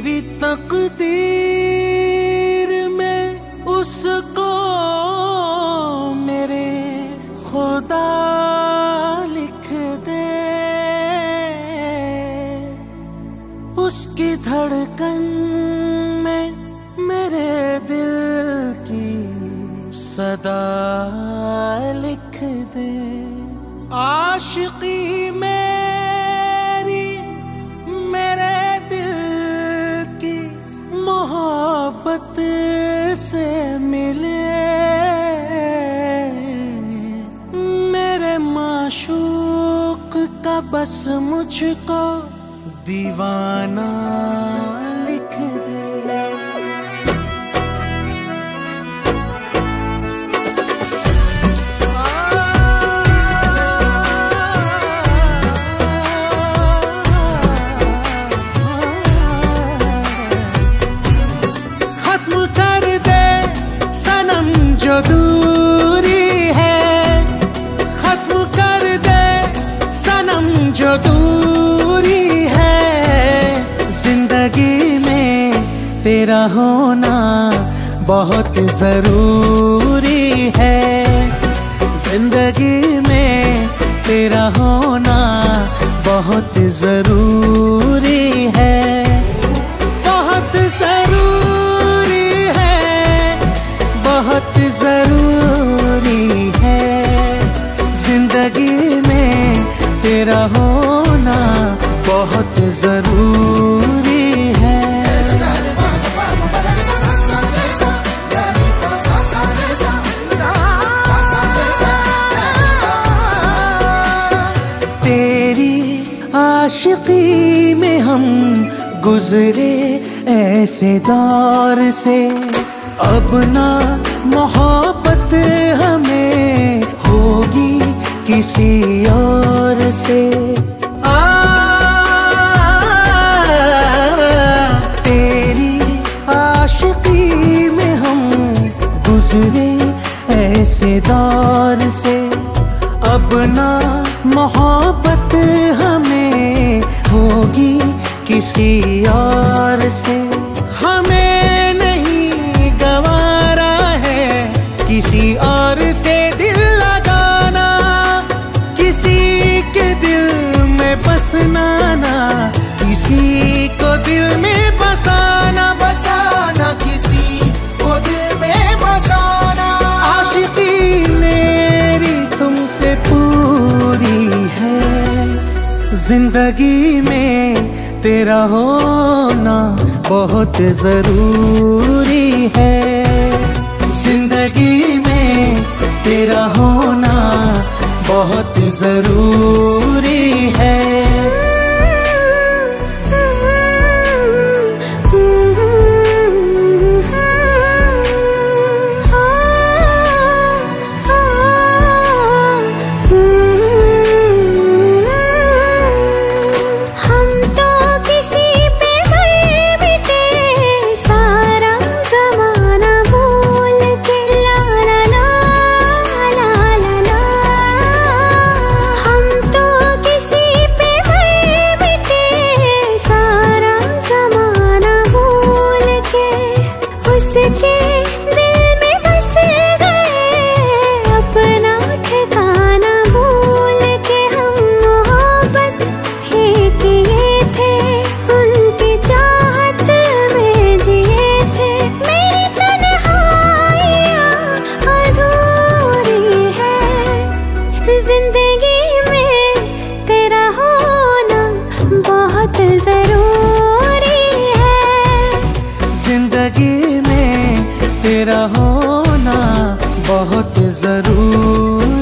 मेरी तकदीर में उसको मेरे खुदा लिख दे। उसकी धड़कन में मेरे दिल की सदा लिख दे। आशिकी मेरी मोहब्बत से मिले। मेरे माशूक का बस मुझको दीवाना तेरा होना बहुत ज़रूरी है। ज़िंदगी में तेरा होना आशिकी में हम गुजरे ऐसे दौर से। अब ना मोहब्बत हमें होगी किसी और से। तेरी में हम गुजरे ऐसे दौर से। अब मोहब्बत हमें होगी किसी और से। हमें नहीं गवारा है किसी और से दिल लगाना, किसी के दिल में बसना ना, किसी ज़िंदगी में तेरा होना बहुत ज़रूरी है। ज़िंदगी में तेरा होना बहुत ज़रूरी उसके बहुत ज़रूर।